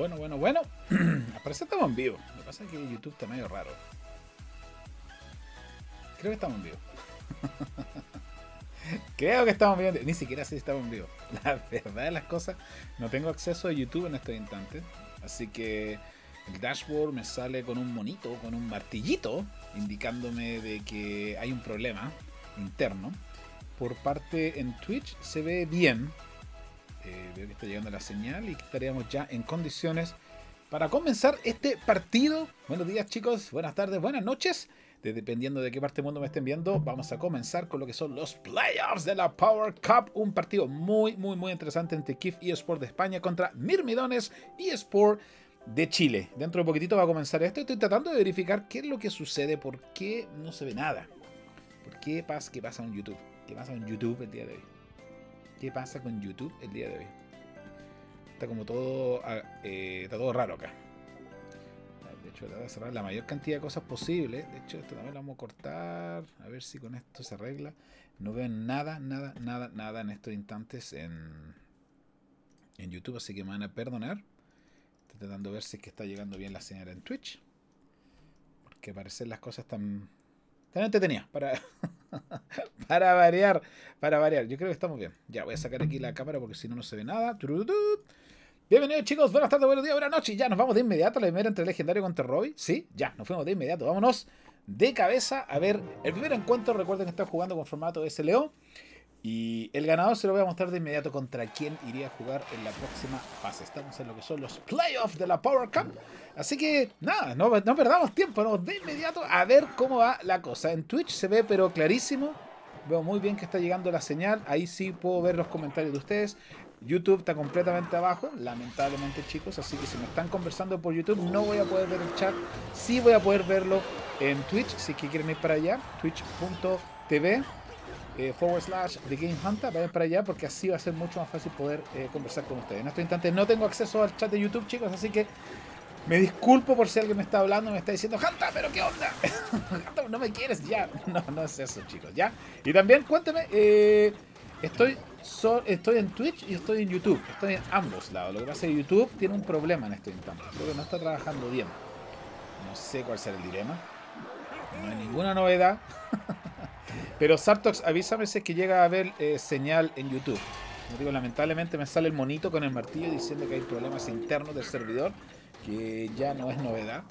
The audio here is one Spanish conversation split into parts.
Bueno, bueno, bueno. Aparece estamos en vivo. Lo que pasa es que YouTube está medio raro. Creo que estamos en vivo. Creo que estamos en vivo. Ni siquiera sé si estamos en vivo. La verdad de las cosas, no tengo acceso a YouTube en este instante. Así que el dashboard me sale con un monito, con un martillito, indicándome de que hay un problema interno. Por parte en Twitch se ve bien. Eh, veo que está llegando la señal y que estaríamos ya en condiciones para comenzar este partido. Buenos días chicos, buenas tardes, buenas noches. dependiendo de qué parte del mundo me estén viendo, vamos a comenzar con lo que son los playoffs de la Power Cup. Un partido muy, muy, muy interesante entre Kif eSport de España contra Mirmidones eSport de Chile. Dentro de poquitito va a comenzar esto. Estoy tratando de verificar qué es lo que sucede, por qué no se ve nada. ¿Por qué pasa, qué pasa en YouTube? ¿Qué pasa en YouTube el día de hoy? ¿Qué pasa con YouTube el día de hoy? Está como todo, ah, eh, está todo raro acá. De hecho, voy a cerrar la mayor cantidad de cosas posible. De hecho, esto también lo vamos a cortar. A ver si con esto se arregla. No veo nada, nada, nada, nada en estos instantes en, en YouTube, así que me van a perdonar. Estoy tratando de ver si es que está llegando bien la señal en Twitch. Porque parecen las cosas tan tenía, para, para variar, para variar. Yo creo que estamos bien. Ya, voy a sacar aquí la cámara porque si no, no se ve nada. Bienvenidos chicos, buenas tardes, buenos días, buenas noches. Ya, nos vamos de inmediato a la primera entre legendario contra Robbie. Sí, ya, nos fuimos de inmediato. Vámonos de cabeza a ver el primer encuentro. Recuerden que está jugando con formato SLO. Y el ganador se lo voy a mostrar de inmediato contra quién iría a jugar en la próxima fase. Estamos en lo que son los playoffs de la Power Cup. Así que nada, no, no perdamos tiempo, vamos de inmediato a ver cómo va la cosa. En Twitch se ve pero clarísimo. Veo muy bien que está llegando la señal. Ahí sí puedo ver los comentarios de ustedes. YouTube está completamente abajo, lamentablemente chicos, así que si me están conversando por YouTube no voy a poder ver el chat, sí voy a poder verlo en Twitch, si que quieren ir para allá, twitch.tv eh, forward slash The Game Hunter, vayan para allá porque así va a ser mucho más fácil poder eh, conversar con ustedes. En este instante no tengo acceso al chat de YouTube, chicos, así que me disculpo por si alguien me está hablando, me está diciendo, Hunter, pero qué onda, no me quieres ya. No, no es eso, chicos, ya. Y también cuénteme, eh, estoy, estoy en Twitch y estoy en YouTube, estoy en ambos lados. Lo que pasa es que YouTube tiene un problema en este instante, creo que no está trabajando bien. No sé cuál será el dilema. No hay ninguna novedad. Pero Sartox, avísame si es que llega a haber eh, señal en YouTube. Como digo, lamentablemente me sale el monito con el martillo diciendo que hay problemas internos del servidor, que ya no es novedad.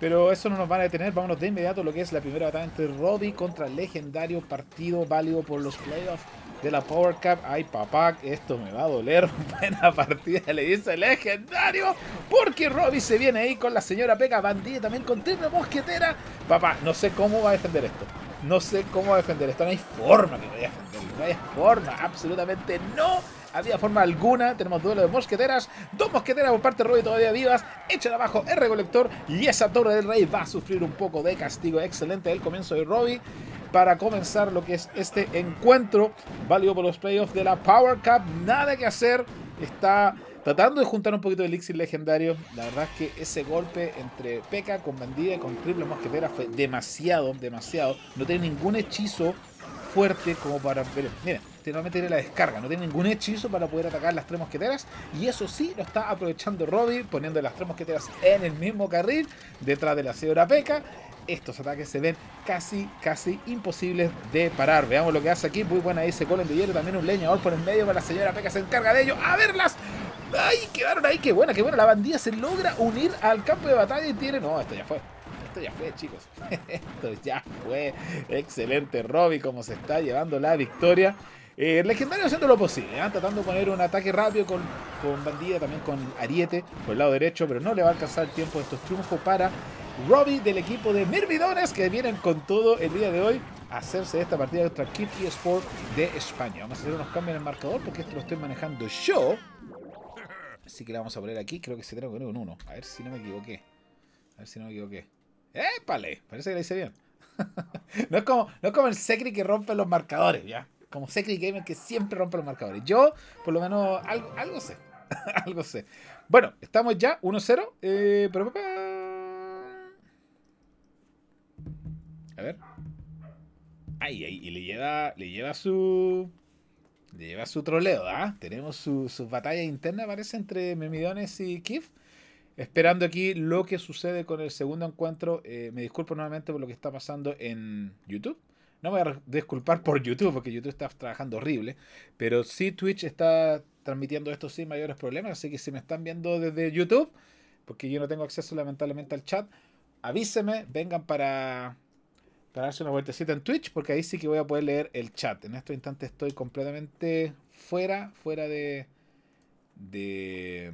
Pero eso no nos va a detener, vámonos de inmediato a lo que es la primera batalla entre Robbie contra Legendario, partido válido por los playoffs de la Power Cup. Ay, papá, esto me va a doler. Buena partida, le dice Legendario. Porque Robbie se viene ahí con la señora Pega Bandida, también con triple mosquetera. Papá, no sé cómo va a defender esto. No sé cómo defender esto. No hay forma que vaya a defender. No hay forma. Absolutamente no había forma alguna. Tenemos duelo de mosqueteras. Dos mosqueteras por parte de Robbie todavía vivas. Echan abajo el recolector. Y esa torre del rey va a sufrir un poco de castigo. Excelente el comienzo de Robbie. Para comenzar lo que es este encuentro. Válido por los playoffs de la Power Cup. Nada que hacer. Está tratando de juntar un poquito de elixir legendario. La verdad es que ese golpe entre P.K. con bandida y con triple mosquetera fue demasiado, demasiado. No tiene ningún hechizo fuerte como para... Miren, normalmente tiene la descarga, no tiene ningún hechizo para poder atacar las tres mosqueteras. Y eso sí lo está aprovechando Robbie, poniendo las tres mosqueteras en el mismo carril, detrás de la señora P.K. Estos ataques se ven casi, casi imposibles de parar. Veamos lo que hace aquí. Muy buena ese golem de hielo. También un leñador por el medio para la señora P.K. se encarga de ello. ¡A verlas! ¡Ay! Quedaron ahí, qué buena, qué buena. La bandilla se logra unir al campo de batalla y tiene. No, esto ya fue. Esto ya fue, chicos. esto ya fue. Excelente, Robbie, como se está llevando la victoria. Eh, legendario haciendo lo posible, ¿eh? tratando de poner un ataque rápido con, con Bandida, también con Ariete por el lado derecho, pero no le va a alcanzar el tiempo de estos triunfos para Robbie del equipo de Mirmidones que vienen con todo el día de hoy a hacerse esta partida contra Kitty Sport de España. Vamos a hacer unos cambios en el marcador porque esto lo estoy manejando yo. Así que le vamos a poner aquí. Creo que se que poner un 1. A ver si no me equivoqué. A ver si no me equivoqué. ¡Épale! Parece que la hice bien. no, es como, no es como el Secret que rompe los marcadores, ¿ya? Como Secret Gamer que siempre rompe los marcadores. Yo, por lo menos, algo, algo sé. algo sé. Bueno, estamos ya 1-0. Eh, pero... A ver. Ay, ay, y le lleva, le lleva su... lleva su troleo, ¿ah? Tenemos sus su batalla interna, parece, entre Memidones y Kif. Esperando aquí lo que sucede con el segundo encuentro. Eh, me disculpo nuevamente por lo que está pasando en YouTube. No me voy a disculpar por YouTube, porque YouTube está trabajando horrible. Pero sí Twitch está transmitiendo esto sin mayores problemas. Así que si me están viendo desde YouTube, porque yo no tengo acceso lamentablemente al chat, avíseme, vengan para, para darse una vueltecita en Twitch, porque ahí sí que voy a poder leer el chat. En estos instantes estoy completamente fuera, fuera de... de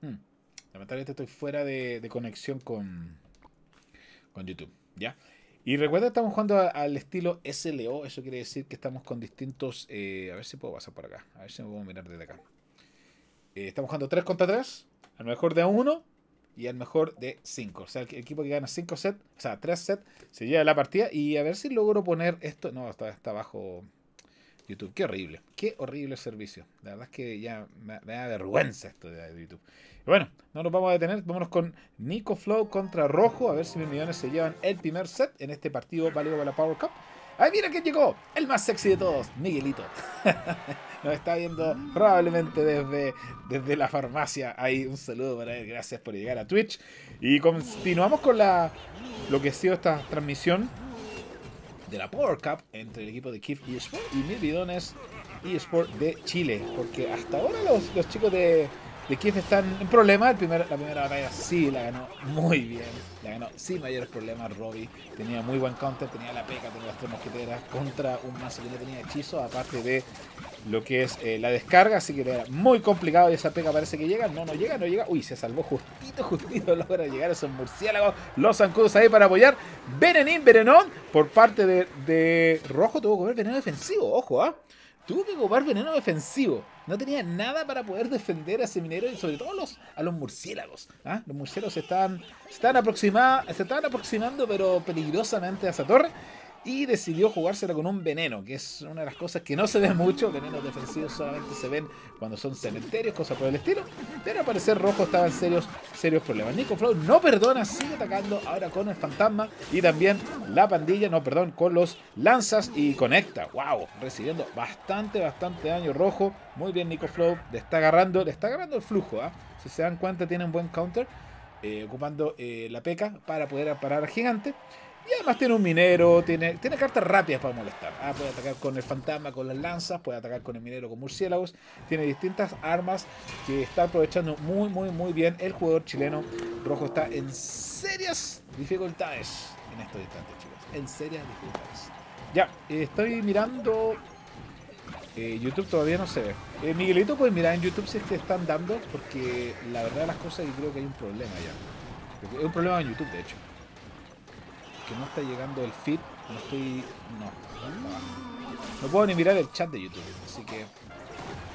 hmm, lamentablemente estoy fuera de, conexión con, con YouTube, ¿ya? Y recuerda, estamos jugando al estilo SLO. Eso quiere decir que estamos con distintos. Eh, a ver si puedo pasar por acá. A ver si me puedo mirar desde acá. Eh, estamos jugando 3 contra 3. Al mejor de 1 y al mejor de 5. O sea, el equipo que gana 5 sets, o sea, 3 sets, se lleva la partida. Y a ver si logro poner esto. No, está, abajo YouTube. Qué horrible. Qué horrible servicio. La verdad es que ya me, da vergüenza esto de YouTube. Bueno, no nos vamos a detener. Vámonos con Nico Flow contra Rojo. A ver si mis millones se llevan el primer set en este partido válido para la Power Cup. ¡Ay, mira quién llegó! El más sexy de todos, Miguelito. Nos está viendo probablemente desde, desde la farmacia. Ahí un saludo para él. Gracias por llegar a Twitch. Y continuamos con la lo que ha sido esta transmisión de la Power Cup entre el equipo de Kif eSport y Mil Bidones eSport de Chile. Porque hasta ahora los, los chicos de de Kiev están en problemas. la primera batalla sí la ganó muy bien. La ganó sin mayores problemas. Robbie tenía muy buen counter, tenía la peca, tenía las tres mosqueteras contra un mazo que no tenía hechizo, aparte de lo que es eh, la descarga. Así que era muy complicado y esa peca parece que llega. No, no llega, no llega. Uy, se salvó justito, justito. Logra llegar esos murciélagos. Los zancudos ahí para apoyar. Venenín, Venenón por parte de, de Rojo tuvo que ver veneno defensivo. Ojo, ¿ah? Tuvo que ocupar veneno defensivo. No tenía nada para poder defender a ese minero y sobre todo los, a los murciélagos. ¿ah? Los murciélagos están, están, se están aproximando pero peligrosamente a esa torre y decidió jugársela con un veneno, que es una de las cosas que no se ve mucho. Venenos defensivos solamente se ven cuando son cementerios, cosas por el estilo. Pero al parecer Rojo estaba en serios, serios problemas. Nico Flow no perdona, sigue atacando ahora con el fantasma y también la pandilla, no, perdón, con los lanzas y conecta. ¡Wow! Recibiendo bastante, bastante daño Rojo. Muy bien Nico Flow, le está agarrando, le está agarrando el flujo. ¿ah? Si se dan cuenta, tiene un buen counter. Eh, ocupando eh, la peca para poder parar al gigante. Y además tiene un minero, tiene, tiene cartas rápidas para molestar. Ah, puede atacar con el fantasma, con las lanzas, puede atacar con el minero, con murciélagos. Tiene distintas armas que está aprovechando muy, muy, muy bien el jugador chileno. Rojo está en serias dificultades en estos instantes, chicos. En serias dificultades. Ya, estoy mirando. Eh, YouTube todavía no se ve. Eh, Miguelito, puedes mirar en YouTube si es que están dando, porque la verdad de las cosas, y creo que hay un problema ya. Hay un problema en YouTube, de hecho que no está llegando el feed. No estoy. No, no, puedo ni mirar el chat de YouTube. Así que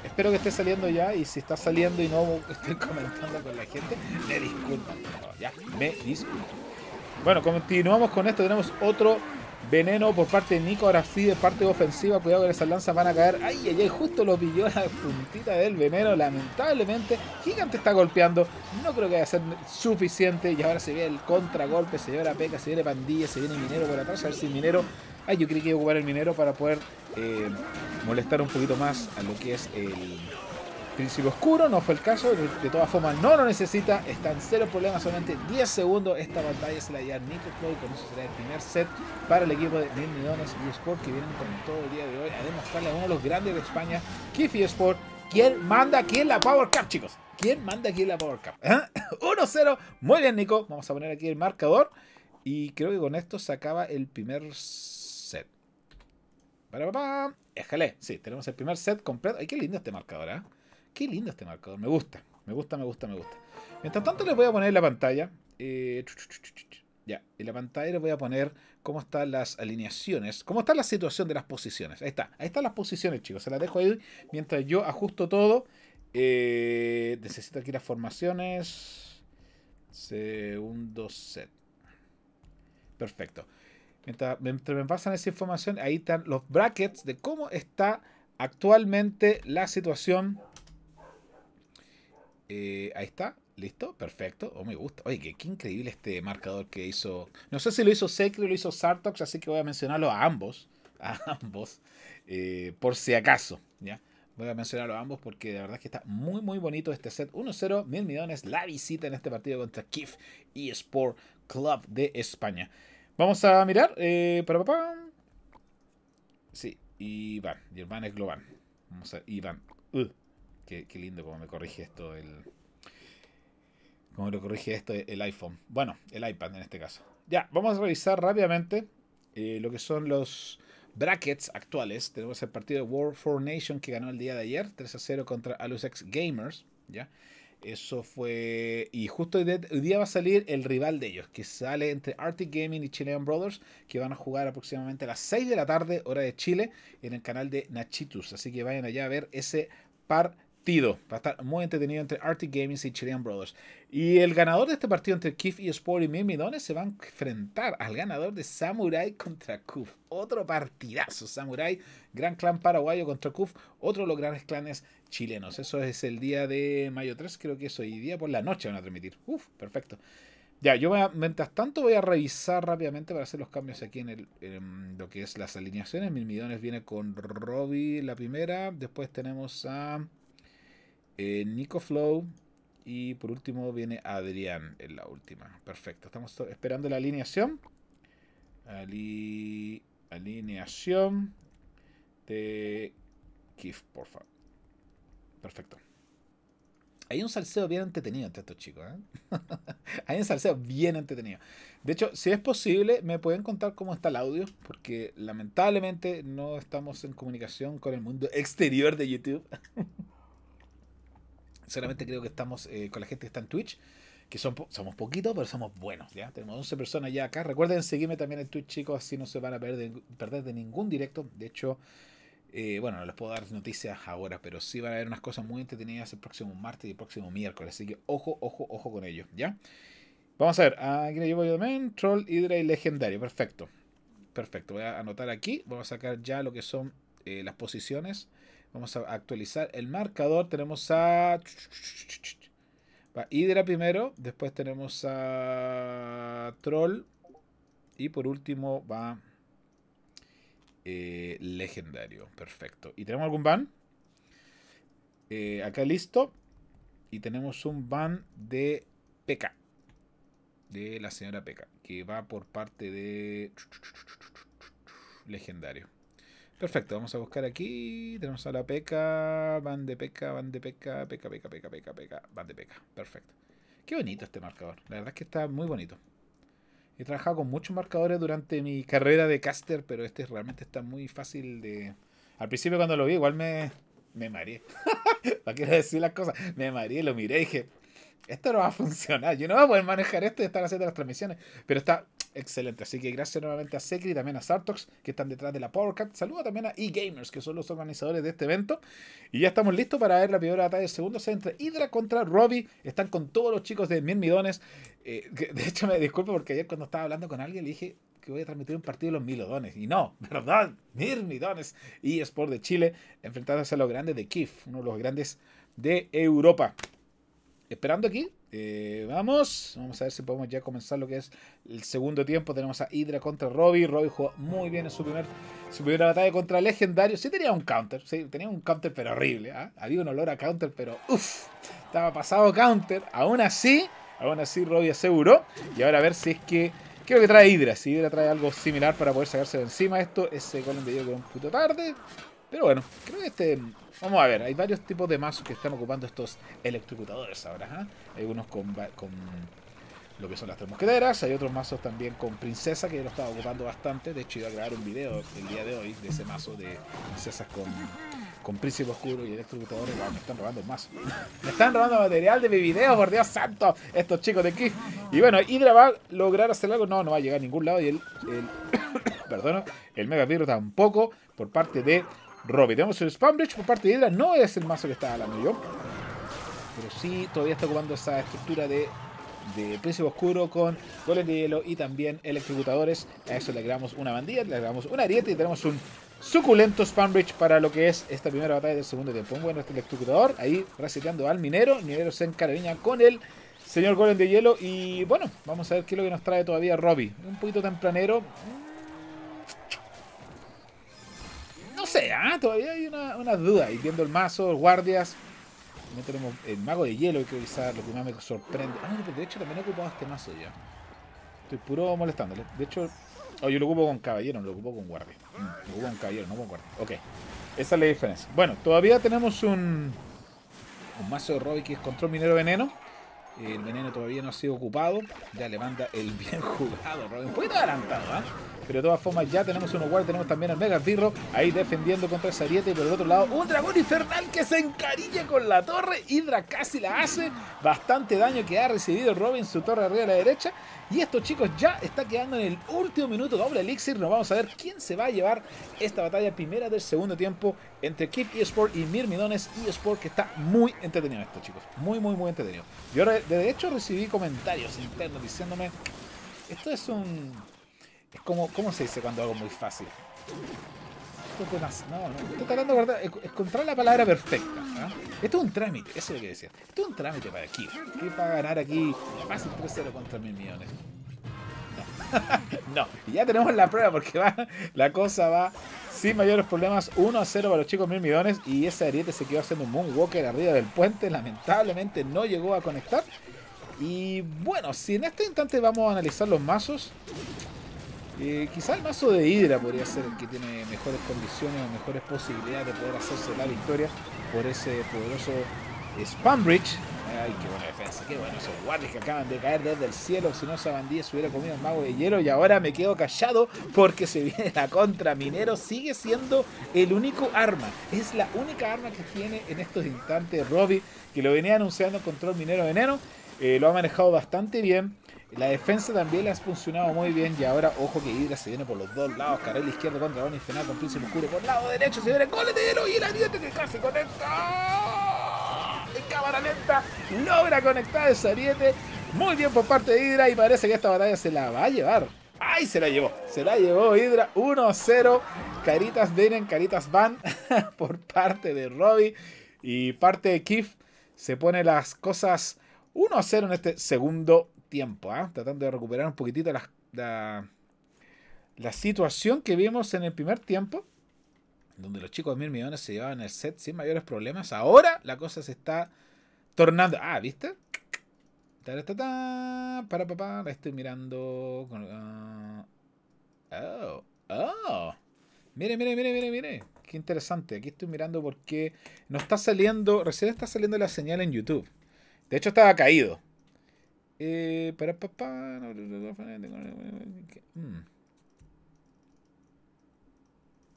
espero que esté saliendo ya. Y si está saliendo y no estoy comentando con la gente, me disculpan. ya, me disculpo. Bueno, continuamos con esto. Tenemos otro Veneno por parte de Nico, ahora de parte ofensiva. Cuidado que esas lanzas van a caer. Ay, ay, ay, justo lo pilló la puntita del veneno. Lamentablemente, Gigante está golpeando. No creo que vaya a ser suficiente. Y ahora se ve el contragolpe. Se ve la peca, se viene pandilla, se viene minero por atrás. A ver si minero. Ay, yo creí que iba a ocupar el minero para poder eh, molestar un poquito más a lo que es el Príncipe Oscuro, no fue el caso, de, todas formas no lo necesita, está en cero problemas, solamente 10 segundos, esta batalla se la lleva Nico Floyd, con eso será el primer set para el equipo de Mil Millones y Sport que vienen con todo el día de hoy a demostrarle a uno de los grandes de España, Kifi Sport, quién manda aquí en la Power Cup, chicos, quién manda aquí en la Power Cup. 1-0, muy bien Nico, vamos a poner aquí el marcador y creo que con esto se acaba el primer set. Éjale, sí, tenemos el primer set completo. Ay, qué lindo este marcador, ¿eh? Qué lindo este marcador. Me gusta. Me gusta, me gusta, me gusta. Mientras tanto les voy a poner la pantalla. Eh, ya, en la pantalla les voy a poner cómo están las alineaciones, cómo está la situación de las posiciones. Ahí está, ahí están las posiciones, chicos. Se las dejo ahí mientras yo ajusto todo. Eh, necesito aquí las formaciones. Segundo set. Perfecto. Mientras, mientras, me pasan esa información, ahí están los brackets de cómo está actualmente la situación eh, ahí está, listo, perfecto. Oh, me gusta. Oye, qué, increíble este marcador que hizo. No sé si lo hizo Sekiro o lo hizo Sartox, así que voy a mencionarlo a ambos. a ambos, eh, por si acaso, ¿ya? Voy a mencionarlo a ambos porque de verdad que está muy muy bonito este set. 1-0, mil millones, la visita en este partido contra Kif y Sport Club de España. Vamos a mirar. Eh. Sí, Iván. Iván es global. Vamos a Iván. Uh, qué, lindo como me corrige esto el. Como lo corrige esto el iPhone. Bueno, el iPad en este caso. Ya, vamos a revisar rápidamente eh, lo que son los brackets actuales. Tenemos el partido de World for Nation que ganó el día de ayer, 3 a 0 contra Alusex Gamers. ¿ya? Eso fue. Y justo hoy, día va a salir el rival de ellos, que sale entre Arctic Gaming y Chilean Brothers, que van a jugar aproximadamente a las 6 de la tarde, hora de Chile, en el canal de Nachitus. Así que vayan allá a ver ese par Va a estar muy entretenido entre Arctic Gaming y Chilean Brothers. Y el ganador de este partido entre Kif y Sport y Mimidones se va a enfrentar al ganador de Samurai contra Kuf. Otro partidazo. Samurai, gran clan paraguayo contra Kuf. Otro de los grandes clanes chilenos. Eso es el día de mayo 3, creo que es hoy día por la noche van a transmitir. Uf, perfecto. Ya, yo voy a, mientras tanto voy a revisar rápidamente para hacer los cambios aquí en, el, en lo que es las alineaciones. Mimidones viene con Robbie la primera. Después tenemos a eh, Nico Flow. Y por último viene Adrián en la última. Perfecto. Estamos esperando la alineación. alineación de Kif, por favor. Perfecto. Hay un salseo bien entretenido entre estos chicos. ¿eh? Hay un salseo bien entretenido. De hecho, si es posible, me pueden contar cómo está el audio, porque lamentablemente no estamos en comunicación con el mundo exterior de YouTube. Solamente creo que estamos eh, con la gente que está en Twitch, que son somos poquitos, pero somos buenos, ¿ya? Tenemos 11 personas ya acá. Recuerden seguirme también en Twitch, chicos, así no se van a perder de, ningún directo. De hecho, eh, bueno, no les puedo dar noticias ahora, pero sí van a haber unas cosas muy entretenidas el próximo martes y el próximo miércoles. Así que ojo, ojo, ojo con ello, ¿ya? Vamos a ver, aquí le llevo yo también, Troll, Hydra y Legendario. Perfecto. Perfecto. Voy a anotar aquí. Vamos a sacar ya lo que son eh, las posiciones. Vamos a actualizar el marcador. Tenemos a... Va Hydra primero. Después tenemos a Troll. Y por último va... Eh, legendario. Perfecto. ¿Y tenemos algún ban? Eh, acá listo. Y tenemos un ban de P.K. De la señora P.K. Que va por parte de... Legendario. Perfecto, vamos a buscar aquí. Tenemos a la peca, van de peca, van de peca, peca, peca, peca, peca, peca, van de peca. Perfecto. Qué bonito este marcador. La verdad es que está muy bonito. He trabajado con muchos marcadores durante mi carrera de caster, pero este realmente está muy fácil de... Al principio cuando lo vi igual me, me mareé. ¿Para qué decir las cosas? Me mareé, lo miré y dije, esto no va a funcionar. Yo no voy a poder manejar esto y estar haciendo las transmisiones. Pero está excelente. Así que gracias nuevamente a Sekri y también a Sartox, que están detrás de la PowerCat. Saluda también a eGamers, que son los organizadores de este evento. Y ya estamos listos para ver la primera batalla del segundo set entre Hydra contra Robbie. Están con todos los chicos de Mil Midones. Eh, de hecho, me disculpo porque ayer cuando estaba hablando con alguien le dije que voy a transmitir un partido de los Milodones. Y no, ¿verdad? Mil Midones y Sport de Chile enfrentándose a los grandes de KIF, uno de los grandes de Europa esperando aquí. Eh, vamos, vamos a ver si podemos ya comenzar lo que es el segundo tiempo. Tenemos a Hydra contra Robbie. Robbie jugó muy bien en su, primer, su primera batalla contra Legendario. Sí tenía un counter, sí, tenía un counter pero horrible. ¿ah? Había un olor a counter, pero uff, estaba pasado counter. Aún así, aún así Robbie aseguró. Y ahora a ver si es que... Creo que trae Hydra. Si Hydra trae algo similar para poder sacarse de encima esto, ese golem de que un poquito tarde. Pero bueno, creo que este Vamos a ver, hay varios tipos de mazos que están ocupando estos electrocutadores ahora. ¿ah? Hay unos con, con lo que son las tres mosqueteras, hay otros mazos también con princesa que yo lo estaba ocupando bastante. De hecho, iba a grabar un video el día de hoy de ese mazo de princesas con, con príncipe oscuro y electrocutadores. me están robando mazo. me están robando material de mi video, por Dios santo, estos chicos de aquí. Y bueno, Hydra va a lograr hacer algo. No, no va a llegar a ningún lado. Y el, el perdón, el Mega tampoco por parte de Robbie. Tenemos el Spam Bridge por parte de Hydra. No es el mazo que estaba hablando yo. Pero sí, todavía está ocupando esa estructura de, de Príncipe Oscuro con Golem de Hielo y también electrocutadores. A eso le agregamos una bandilla, le agregamos una ariete y tenemos un suculento Spam Bridge para lo que es esta primera batalla del segundo tiempo. Un buen este electrocutador ahí reseteando al minero. El minero se encariña con el señor Golem de Hielo. Y bueno, vamos a ver qué es lo que nos trae todavía Robbie. Un poquito tempranero ¿ah? todavía hay una, una duda. Y viendo el mazo, guardias. También tenemos el mago de hielo, que quizás lo que más me sorprende. Ah, de hecho también he ocupado este mazo ya. Estoy puro molestándole. De hecho, oh, yo lo ocupo con caballero, no lo ocupo con guardia. Mm, lo ocupo con caballero, no con guardia. Ok. Esa es la diferencia. Bueno, todavía tenemos un, un mazo de Robbie que es control minero veneno. El veneno todavía no ha sido ocupado. Ya le manda el bien jugado, Robin. Un poquito adelantado, ¿ah? Pero de todas formas ya tenemos uno guard, tenemos también al Mega Birro ahí defendiendo contra esa ariete. Y por el otro lado, un dragón infernal que se encarilla con la torre. Hydra casi la hace. Bastante daño que ha recibido Robin, su torre arriba a la derecha. Y esto, chicos, ya está quedando en el último minuto. Doble elixir. Nos vamos a ver quién se va a llevar esta batalla primera del segundo tiempo entre Keep eSport y Mirmidones eSport, que está muy entretenido esto, chicos. Muy, muy, muy entretenido. Yo de hecho recibí comentarios internos diciéndome, esto es un... Es como, ¿cómo se dice cuando algo muy fácil? No, no, estoy tratando de guardar, encontrar la palabra perfecta. ¿ah? Esto es un trámite, eso es lo que decía. Esto es un trámite para aquí. ¿Qué va a ganar aquí fácil 3-0 contra mil millones? No. no, ya tenemos la prueba porque va, la cosa va sin mayores problemas. 1 a 0 para los chicos mil millones. Y ese ariete se quedó haciendo un moonwalker arriba del puente. Lamentablemente no llegó a conectar. Y bueno, si en este instante vamos a analizar los mazos. Eh, quizá el mazo de Hydra podría ser el que tiene mejores condiciones o mejores posibilidades de poder hacerse la victoria por ese poderoso Spam Bridge. Ay, qué buena defensa, qué bueno esos guardias que acaban de caer desde el cielo. Si no, esa bandilla se hubiera comido el mago de hielo. Y ahora me quedo callado porque se viene la contra. Minero sigue siendo el único arma. Es la única arma que tiene en estos instantes Robbie, que lo venía anunciando control minero veneno. Eh, lo ha manejado bastante bien. La defensa también le ha funcionado muy bien. Y ahora, ojo que Hydra se viene por los dos lados. Carril izquierdo contra Dragón Infernal con Príncipe Oscuro por lado derecho. Se viene con de hielo y el ariete que casi conecta. En cámara lenta logra conectar ese ariete. Muy bien por parte de Hydra. Y parece que esta batalla se la va a llevar. ¡Ay! Se la llevó. Se la llevó Hydra 1-0. Caritas vienen, caritas van por parte de Robbie. Y parte de Kif se pone las cosas 1 a 0 en este segundo ¿ah? tratando de recuperar un poquitito la, la, situación que vimos en el primer tiempo, donde los chicos de mil millones se llevaban el set sin mayores problemas. Ahora la cosa se está tornando. Ah, ¿viste? Para papá, estoy mirando. Ah, oh, oh. Mire, mire, mire, mire, mire. Qué interesante. Aquí estoy mirando porque no está saliendo. Recién está saliendo la señal en YouTube. De hecho, estaba caído. Eh, para papá.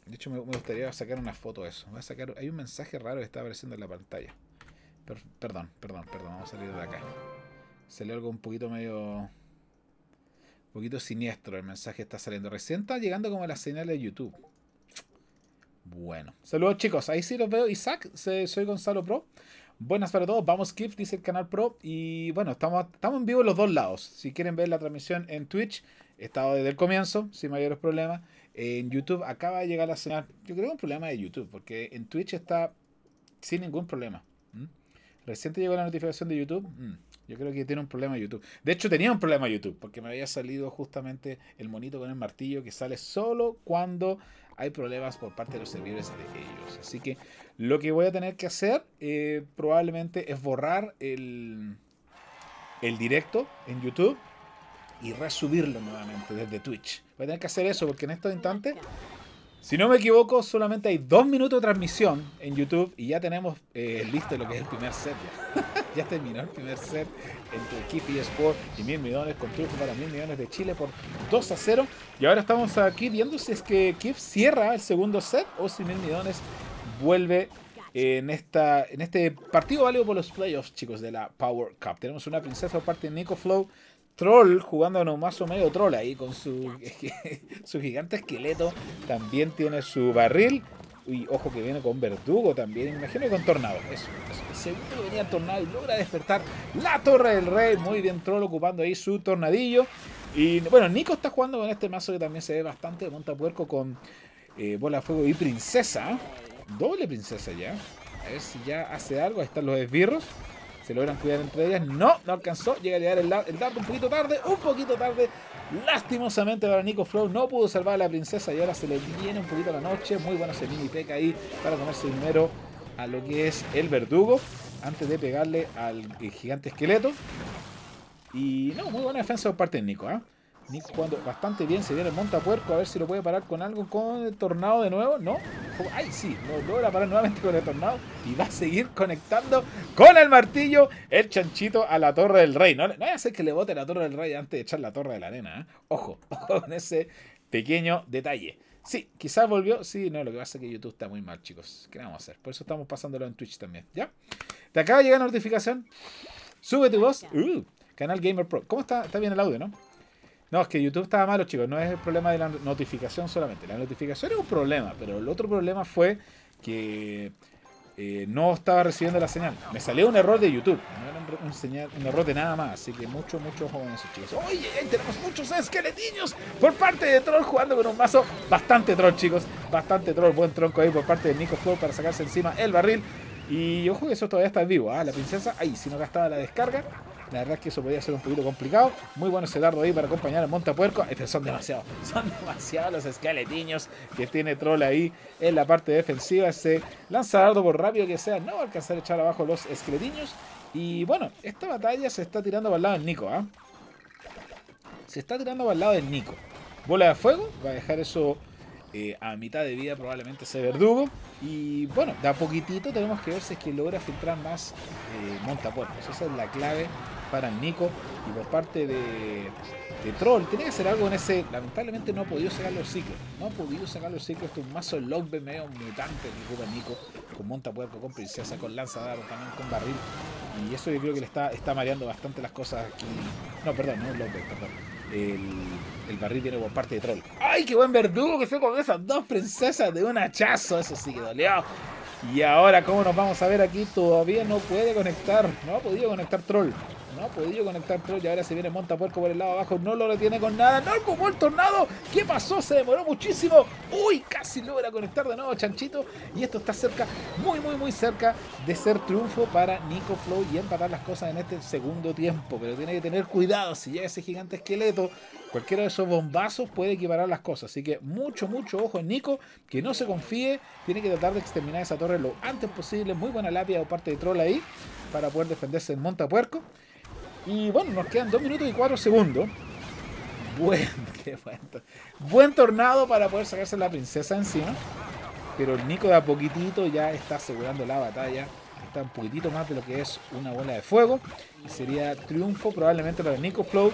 De hecho, me, gustaría sacar una foto de eso. Voy a sacar, hay un mensaje raro que está apareciendo en la pantalla. perdón, perdón, perdón. Vamos a salir de acá. Salió algo un poquito medio. Un poquito siniestro el mensaje está saliendo. Recién está llegando como la señal de YouTube. Bueno. Saludos chicos. Ahí sí los veo. Isaac, soy Gonzalo Pro. Buenas para todos, vamos Kif, dice el canal Pro. Y bueno, estamos, estamos en vivo en los dos lados. Si quieren ver la transmisión en Twitch, he estado desde el comienzo, sin mayores problemas. En YouTube acaba de llegar la señal. Yo creo que un problema de YouTube, porque en Twitch está sin ningún problema. Reciente llegó la notificación de YouTube. Yo creo que tiene un problema YouTube. De hecho, tenía un problema YouTube, porque me había salido justamente el monito con el martillo que sale solo cuando hay problemas por parte de los servidores de ellos. Así que lo que voy a tener que hacer eh, probablemente es borrar el, el directo en YouTube y resubirlo nuevamente desde Twitch. Voy a tener que hacer eso porque en estos instantes, si no me equivoco, solamente hay dos minutos de transmisión en YouTube y ya tenemos eh, listo lo que es el primer set. Ya, terminó el primer set entre Kif y Sport y mil millones con triunfo para mil millones de Chile por 2 a 0. Y ahora estamos aquí viendo si es que Kif cierra el segundo set o si mil millones vuelve en, esta, en este partido válido por los playoffs, chicos, de la Power Cup. Tenemos una princesa por parte de Nico Flow. Troll jugando en un mazo medio troll ahí con su, su gigante esqueleto. También tiene su barril. Uy, ojo que viene con Verdugo también. Imagino con Tornado. Eso, eso. Segundo venía Tornado y logra despertar la Torre del Rey. Muy bien Troll ocupando ahí su tornadillo. Y bueno, Nico está jugando con este mazo que también se ve bastante de monta puerco con eh, bola de fuego y princesa. Doble princesa ya. A ver si ya hace algo. Ahí están los esbirros. Se logran cuidar entre ellas. No, no alcanzó. Llega a llegar el, el un poquito tarde. Un poquito tarde Lastimosamente para Nico Flow no pudo salvar a la princesa y ahora se le viene un poquito la noche. Muy bueno ese mini peca ahí para comerse primero a lo que es el verdugo antes de pegarle al gigante esqueleto. Y no, muy buena defensa por parte de Nico. ¿eh? Nico jugando bastante bien. Se viene el montapuerco. A ver si lo puede parar con algo. Con el tornado de nuevo. No. Ay, sí. Lo logra parar nuevamente con el tornado. Y va a seguir conectando con el martillo el chanchito a la torre del rey. No, no voy a hacer que le bote la torre del rey antes de echar la torre de la arena. ¿eh? Ojo. Ojo con ese pequeño detalle. Sí, quizás volvió. Sí, no, lo que pasa es que YouTube está muy mal, chicos. ¿Qué vamos a hacer? Por eso estamos pasándolo en Twitch también. ¿Ya? ¿Te acaba de llegar notificación? Sube tu voz. Uh, canal Gamer Pro. ¿Cómo está? Está bien el audio, ¿no? No, es que YouTube estaba malo, chicos. No es el problema de la notificación solamente. La notificación es un problema, pero el otro problema fue que eh, no estaba recibiendo la señal. Me salió un error de YouTube. No era un, un error de nada más. Así que mucho, mucho eso, chicos. Oye, tenemos muchos esqueletillos por parte de Troll jugando con un mazo bastante troll, chicos. Bastante troll. Buen tronco ahí por parte de Nico Flow para sacarse encima el barril. Y ojo que eso todavía está vivo. ¿ah? La princesa, ahí, si no gastaba la descarga. La verdad es que eso podría ser un poquito complicado. Muy bueno ese dardo ahí para acompañar al montapuerco. Pero son demasiados. Son demasiados los esqueletiños que tiene Troll ahí en la parte defensiva. Ese lanza dardo por rápido que sea. No va a alcanzar a echar abajo los esqueletiños. Y bueno, esta batalla se está tirando para el lado del Nico. ¿ah? Se está tirando para el lado del Nico. Bola de fuego. Va a dejar eso eh, a mitad de vida probablemente ese verdugo. Y bueno, de a poquitito tenemos que ver si es que logra filtrar más eh. Esa es la clave para Nico. Y por parte de, Troll, tiene que hacer algo en ese. Lamentablemente no ha podido sacar los ciclos. No ha podido sacar los ciclos. Este es un mazo logbe medio mutante que ocupa Nico. Con montapuerco, con princesa, con lanzadaro, también con barril. Y eso yo creo que le está, está mareando bastante las cosas aquí. No, perdón, no es logbe, perdón. El, barril viene por parte de Troll. ¡Ay, qué buen verdugo que fue con esas dos princesas de un hachazo! Eso sí que dolió. Y ahora, ¿cómo nos vamos a ver aquí? Todavía no puede conectar. No ha podido conectar Troll. No ha podido conectar Troll y ahora se viene Montapuerco por el lado abajo. No lo retiene con nada. No como el tornado. ¿Qué pasó? Se demoró muchísimo. Uy, casi logra conectar de nuevo Chanchito. Y esto está cerca, muy, muy, muy cerca de ser triunfo para Nico Flow y empatar las cosas en este segundo tiempo. Pero tiene que tener cuidado. Si llega ese gigante esqueleto, cualquiera de esos bombazos puede equiparar las cosas. Así que mucho, mucho ojo en Nico. Que no se confíe. Tiene que tratar de exterminar esa torre lo antes posible. Muy buena lápida por parte de Troll ahí. Para poder defenderse en Montapuerco. Y bueno, nos quedan 2 minutos y 4 segundos. Buen, qué buen, buen tornado para poder sacarse la princesa encima. Pero el Nico de a poquitito ya está asegurando la batalla. Está un poquitito más de lo que es una bola de fuego. Y sería triunfo probablemente para el Nico Flow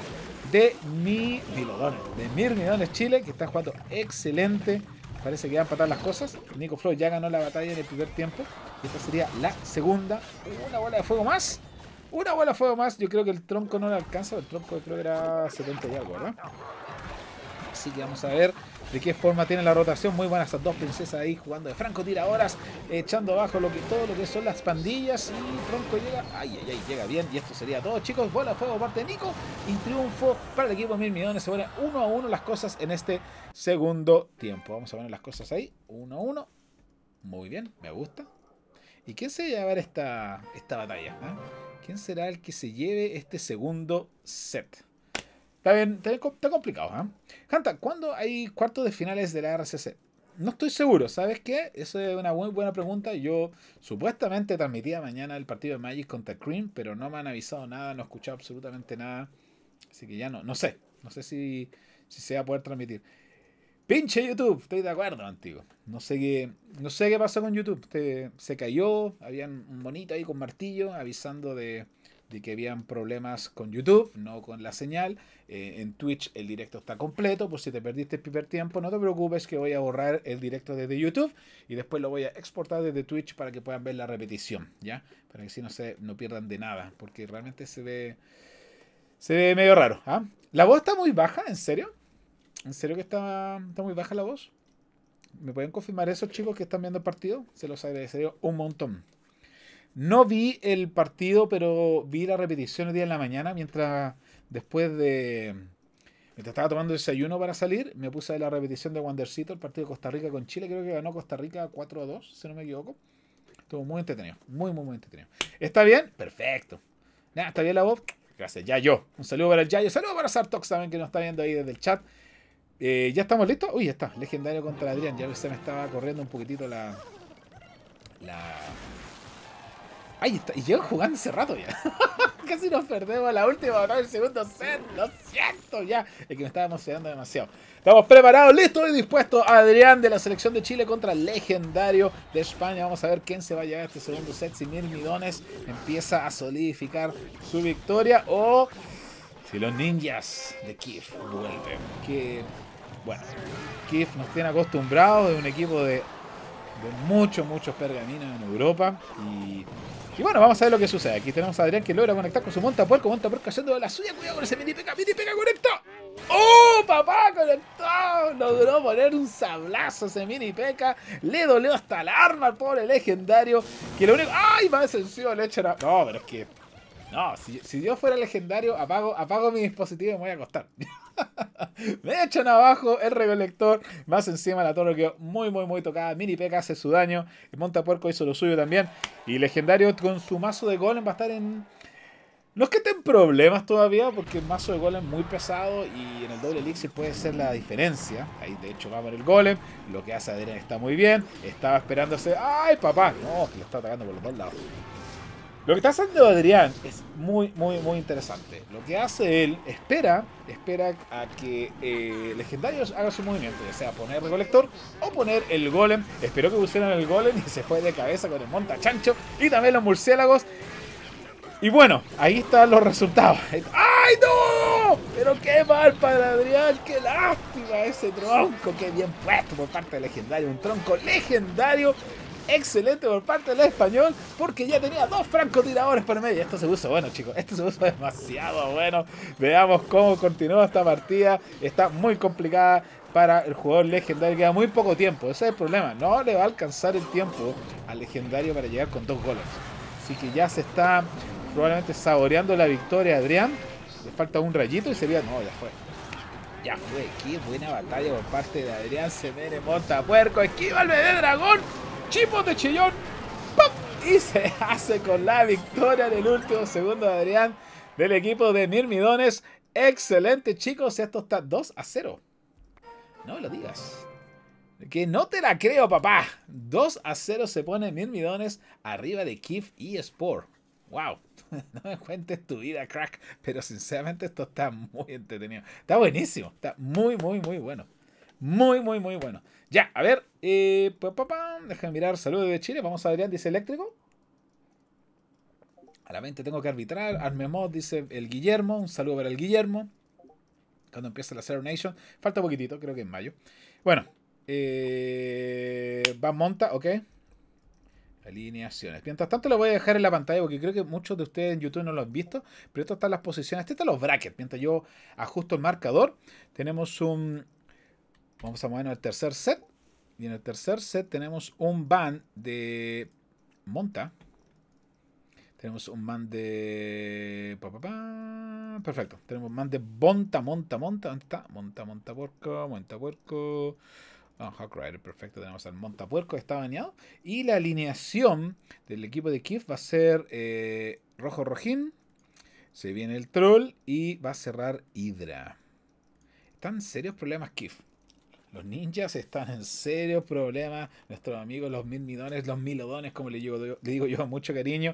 de mi Milodones. De Mirmidones Chile, que está jugando excelente. Parece que va a empatar las cosas. Nico Flow ya ganó la batalla en el primer tiempo. Esta sería la segunda. Una bola de fuego más. Una bola de fuego más. Yo creo que el tronco no le alcanza. El tronco creo que era 70 y algo, ¿verdad? Así que vamos a ver de qué forma tiene la rotación. Muy buenas esas dos princesas ahí jugando de franco horas echando abajo lo que, todo lo que son las pandillas. Y Tronco llega, ay, ay, ay, llega bien. Y esto sería todo, chicos. Bola de fuego parte de Nico. Y triunfo para el equipo Mil Millones. Se ponen uno a uno las cosas en este segundo tiempo. Vamos a poner las cosas ahí. Uno a uno. Muy bien, me gusta. ¿Y quién se va a llevar esta, esta batalla? ¿eh? ¿Quién será el que se lleve este segundo set? Está bien, está, complicado, ¿eh? Hanta, ¿cuándo hay cuartos de finales de la RCC? No estoy seguro, ¿sabes qué? Esa es una muy buena pregunta. Yo supuestamente transmitía mañana el partido de Magic contra Cream, pero no me han avisado nada, no he escuchado absolutamente nada. Así que ya no, no sé. No sé si, si se va a poder transmitir. Pinche YouTube, estoy de acuerdo, antiguo. No sé qué, no sé qué pasó con YouTube. se cayó, había un monito ahí con martillo avisando de, que habían problemas con YouTube, no con la señal. Eh, en Twitch el directo está completo, por si te perdiste el primer tiempo, no te preocupes que voy a borrar el directo desde YouTube y después lo voy a exportar desde Twitch para que puedan ver la repetición, ¿ya? Para que si no se no pierdan de nada, porque realmente se ve se ve medio raro, ¿ah? La voz está muy baja, ¿en serio? ¿En serio que está, muy baja la voz? ¿Me pueden confirmar esos chicos que están viendo el partido? Se los agradecería un montón. No vi el partido, pero vi la repetición el día en la mañana mientras después de... Mientras estaba tomando desayuno para salir, me puse a la repetición de Wandercito, el partido de Costa Rica con Chile. Creo que ganó Costa Rica 4 a 2, si no me equivoco. Estuvo muy entretenido. Muy, muy, muy entretenido. ¿Está bien? Perfecto. está bien la voz. Gracias, Yayo. Un saludo para el Yayo. Saludo para Sartox también que nos está viendo ahí desde el chat. Eh, ¿Ya estamos listos? Uy, ya está. Legendario contra Adrián. Ya se me estaba corriendo un poquitito la. La. Ahí está. Y llevo jugando hace rato ya. Casi nos perdemos la última hora del segundo set. Lo siento ya. Es que me estaba emocionando demasiado. Estamos preparados, listos y dispuestos. Adrián de la selección de Chile contra el legendario de España. Vamos a ver quién se va a llevar este segundo set. Si Mil Midones empieza a solidificar su victoria o si los ninjas de Kiev vuelven. Que, bueno, Kiev nos tiene acostumbrados de un equipo de, de muchos, muchos pergaminos en Europa. Y y bueno, vamos a ver lo que sucede. Aquí tenemos a Adrián que logra conectar con su montapuerco. Montapuerco haciendo la suya. Cuidado con ese mini peca. Mini peca conectó. ¡Oh, papá! Conectó. Logró poner un sablazo ese mini peca. Le dolió hasta el arma al pobre legendario. Que lo único. ¡Ay! Más sencillo le echan. No, pero es que. No, si, si Dios fuera legendario, apago, apago mi dispositivo y me voy a acostar. me echan abajo el recolector. Más encima la torre quedó muy, muy, muy tocada. Mini P.K. hace su daño. Montapuerco hizo lo suyo también. Y Legendario con su mazo de golem va a estar en... No es que esté en problemas todavía, porque el mazo de golem es muy pesado y en el doble elixir puede ser la diferencia. Ahí de hecho va por el golem. Lo que hace Adrián está muy bien. Estaba esperándose. ¡Ay, papá! No, que lo está atacando por los dos lados. Lo que está haciendo Adrián es muy, muy, muy interesante. Lo que hace él, espera, espera a que eh, Legendarios haga su movimiento, ya sea poner recolector o poner el golem. Esperó que pusieran el golem y se fue de cabeza con el monta chancho y también los murciélagos. Y bueno, ahí están los resultados. ¡Ay, no! Pero qué mal para Adrián, qué lástima ese tronco, qué bien puesto por parte de Legendario. Un tronco legendario excelente por parte del español porque ya tenía dos francotiradores por medio. Esto se puso bueno, chicos. Esto se puso demasiado bueno. Veamos cómo continúa esta partida. Está muy complicada para el jugador legendario. Queda muy poco tiempo. Ese es el problema. No le va a alcanzar el tiempo al legendario para llegar con dos goles. Así que ya se está probablemente saboreando la victoria Adrián. Le falta un rayito y sería... No, ya fue. Ya fue. Qué buena batalla por parte de Adrián Semene Monta Puerco. Esquiva el bebé dragón. Chipos de chillón. Y se hace con la victoria en el último segundo Adrián del equipo de Mirmidones. Excelente, chicos. Esto está 2 a 0. No me lo digas. Que no te la creo, papá. 2 a 0 se pone Mirmidones arriba de Kif y Sport. Wow. No me cuentes tu vida, crack. Pero sinceramente esto está muy entretenido. Está buenísimo. Está muy, muy, muy bueno. Muy, muy, muy bueno. Ya, a ver. Eh, Déjame mirar. Saludos de Chile. Vamos a Adrián, dice eléctrico. A la mente tengo que arbitrar. Armemod, dice el Guillermo. Un saludo para el Guillermo. Cuando empieza la Zero Nation. Falta poquitito, creo que en mayo. Bueno. Eh, va monta, ok. Alineaciones. Mientras tanto lo voy a dejar en la pantalla porque creo que muchos de ustedes en YouTube no lo han visto. Pero esto están las posiciones. Este están los brackets. Mientras yo ajusto el marcador. Tenemos un Vamos a movernos al tercer set. Y en el tercer set tenemos un ban de Monta. Tenemos un man de... Perfecto. Tenemos un man de Monta, Monta, Monta. ¿Dónde está? Monta, Monta, Puerco, Monta, Puerco. Oh, Hawk Rider, perfecto. Tenemos al Monta Puerco, está baneado. Y la alineación del equipo de Kif va a ser eh, Rojo Rojín. Se viene el Troll y va a cerrar Hydra. Están serios problemas Kif. Los ninjas están en serios problemas. Nuestros amigos, los mil midones, los milodones, como le digo, le digo yo, mucho cariño,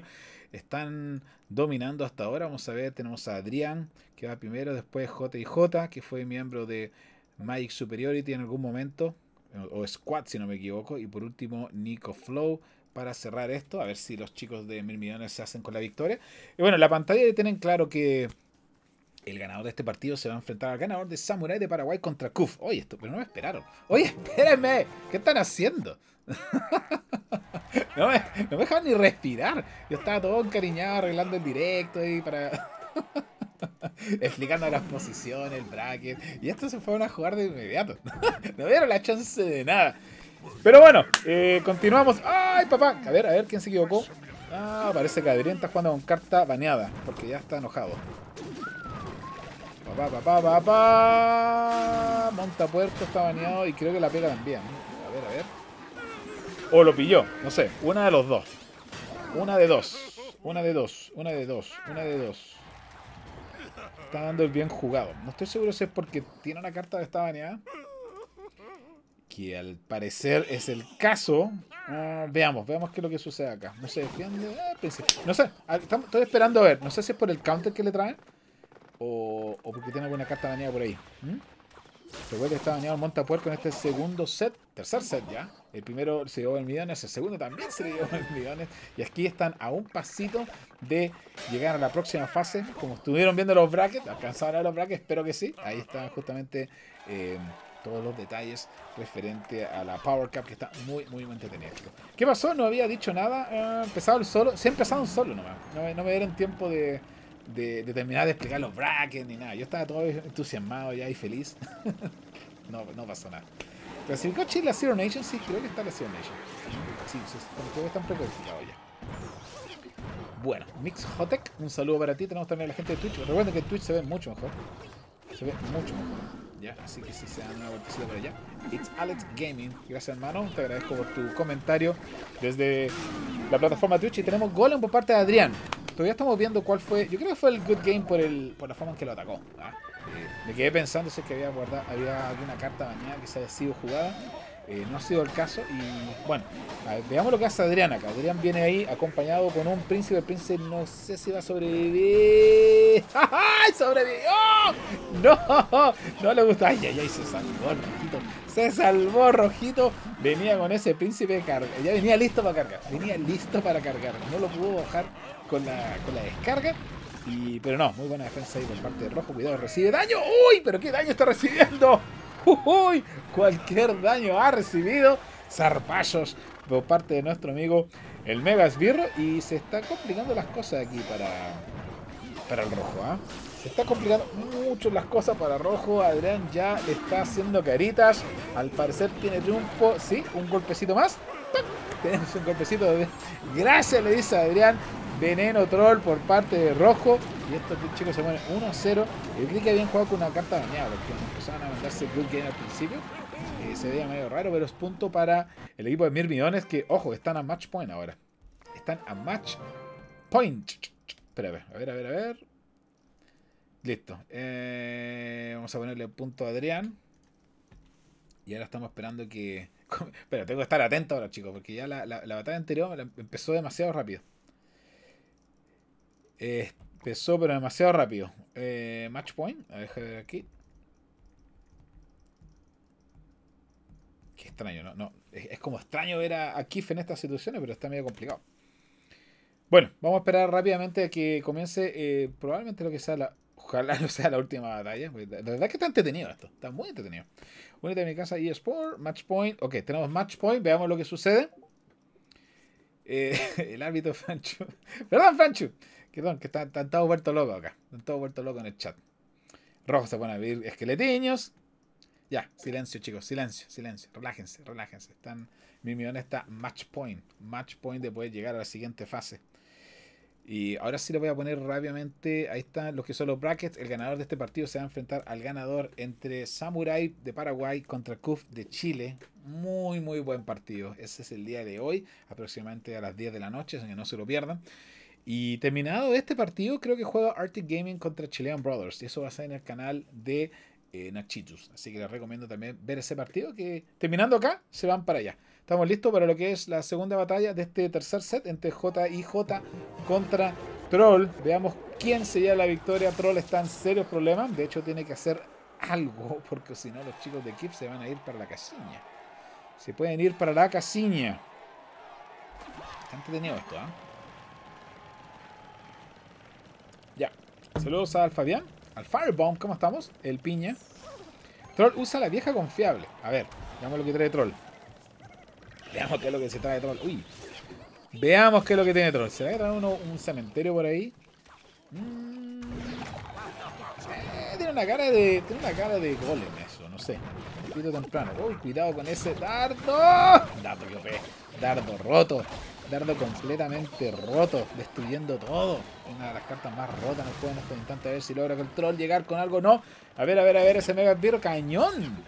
están dominando hasta ahora. Vamos a ver, tenemos a Adrián, que va primero, después JJ, que fue miembro de Magic Superiority en algún momento, o Squad, si no me equivoco. Y por último, Nico Flow para cerrar esto, a ver si los chicos de mil millones se hacen con la victoria. Y bueno, la pantalla tienen claro que el ganador de este partido se va a enfrentar al ganador de Samurai de Paraguay contra Kuf. Oye, esto, pero no me esperaron. Oye, espérenme. ¿Qué están haciendo? no, me, no dejaban ni respirar. Yo estaba todo encariñado arreglando el directo y para. explicando las posiciones, el bracket. Y esto se fueron a jugar de inmediato. no dieron la chance de nada. Pero bueno, eh, continuamos. ¡Ay, papá! A ver, a ver quién se equivocó. Ah, parece que Adrián está jugando con carta baneada. Porque ya está enojado. Papá, papá, papá. Monta puerto está baneado y creo que la pega también. A ver, a ver. O lo pilló, no sé. Una de los dos. Una de dos. Una de dos. Una de dos. Una de dos. está dando el bien jugado. No estoy seguro si es porque tiene una carta que está baneada. Que al parecer es el caso. Ah, veamos, veamos qué es lo que sucede acá. No se defiende. Ah, no sé, ah, estoy esperando a ver. No sé si es por el counter que le traen. O, porque tiene alguna carta baneada por ahí. ¿Mm? Recuerda que está bañado el Montapuerco en este segundo set, tercer set ya. El primero se llevó el millones, el segundo también se le llevó el millones. Y aquí están a un pasito de llegar a la próxima fase. Como estuvieron viendo los brackets, alcanzaron a los brackets, espero que sí. Ahí están justamente eh, todos los detalles referente a la Power Cup que está muy, muy entretenido. ¿Qué pasó? No había dicho nada. Eh, empezado el solo. Se ha empezado un solo nomás. No, no me dieron tiempo de de, terminar de explicar los brackets ni nada. Yo estaba todo entusiasmado ya y feliz. no, no pasó nada. Clasificó Chile a Zero Nation, sí, creo que está la Zero Nation. Sí, que están precalificados ya. Bueno, Mix Hotek, un saludo para ti. Tenemos también a la gente de Twitch. Recuerden que Twitch se ve mucho mejor. Se ve mucho mejor. ¿ya? Así que si se dan una vueltecita por allá. It's Alex Gaming. Gracias, hermano. Te agradezco por tu comentario desde la plataforma Twitch. Y tenemos golem por parte de Adrián. Todavía estamos viendo cuál fue. Yo creo que fue el good game por, el, por la forma en que lo atacó. ¿ah? Eh, me quedé pensando si es que había guardado, había alguna carta bañada que se haya sido jugada. Eh, no ha sido el caso. Y bueno, veamos lo que hace Adrián acá. Adrián viene ahí acompañado con un príncipe. El príncipe no sé si va a sobrevivir. ¡Ay! ¡Sobrevivió! ¡No! No le gusta. ¡Ay, ay, ay! Se salvó Rojito. Se salvó Rojito. Venía con ese príncipe de carga. Ya venía listo para cargar. Venía listo para cargar. No lo pudo bajar con la, con la descarga. Y, pero no, muy buena defensa ahí por parte de Rojo. Cuidado, recibe daño. ¡Uy! ¿Pero qué daño está recibiendo? Uy, cualquier daño ha recibido Zarpallos por parte de nuestro amigo el Mega Esbirro. Y se están complicando las cosas aquí para, para el rojo. ¿ah? Se está complicando mucho las cosas para rojo. Adrián ya le está haciendo caritas. Al parecer tiene triunfo. Sí, un golpecito más. Tenemos un golpecito de... Gracias, le dice Adrián. Veneno Troll por parte de Rojo. Y estos chicos se ponen 1-0. El creí que habían jugado con una carta dañada porque empezaban a mandarse good game al principio. Eh, se veía medio raro, pero es punto para el equipo de Mirmillones que, ojo, están a match point ahora. Están a match point. Espera, a ver, a ver, a ver, a ver. Listo. Eh, vamos a ponerle punto a Adrián. Y ahora estamos esperando que... Pero tengo que estar atento ahora, chicos, porque ya la, la batalla anterior empezó demasiado rápido. Eh, empezó pero demasiado rápido. Eh, match point, a ver aquí. Qué extraño, ¿no? no es, como extraño ver a, a Kif en estas situaciones, pero está medio complicado. Bueno, vamos a esperar rápidamente a que comience eh, probablemente lo que sea la... Ojalá no sea la última batalla. La verdad que está entretenido esto. Está muy entretenido. Únete a mi casa eSport, Match Point. Ok, tenemos Match Point. Veamos lo que sucede. el árbitro Francho. ¿Verdad, Francho? Perdón, que están está todos vueltos locos acá. Están todos vueltos locos en el chat. Rojo se pone a ver esqueletiños. Ya, silencio, chicos, silencio, silencio. Relájense, relájense. Están, mi millón está match point. Match point de poder llegar a la siguiente fase. Y ahora sí lo voy a poner rápidamente. Ahí están los que son los brackets. El ganador de este partido se va a enfrentar al ganador entre Samurai de Paraguay contra Kuf de Chile. Muy, muy buen partido. Ese es el día de hoy, aproximadamente a las 10 de la noche, así que no se lo pierdan. Y terminado este partido, creo que juega Arctic Gaming contra Chilean Brothers. Y eso va a ser en el canal de eh. Así que les recomiendo también ver ese partido. Que terminando acá, se van para allá. Estamos listos para lo que es la segunda batalla de este tercer set entre J y J contra Troll. Veamos quién se lleva la victoria. Troll está en serios problemas. De hecho, tiene que hacer algo. Porque si no, los chicos de Kip se van a ir para la casiña. Se pueden ir para la casiña. Está entretenido esto, ¿ah? Saludos al Fabián, al Firebomb, ¿cómo estamos? El piña. Troll usa la vieja confiable. A ver, veamos lo que trae Troll. Veamos qué es lo que se trae Troll. Uy. Veamos qué es lo que tiene Troll. ¿Se va a traer uno, un cementerio por ahí? Mm. Eh, tiene una cara de. Tiene una cara de golem eso, no sé. Poquito temprano. Uy, cuidado con ese dardo. Dardo, yo Dardo roto. Dardo completamente roto, destruyendo todo. Una de las cartas más rotas en el juego en instante. A ver si logra control, llegar con algo. No. A ver, a ver, a ver, ese Mega Esbirro. Cañón.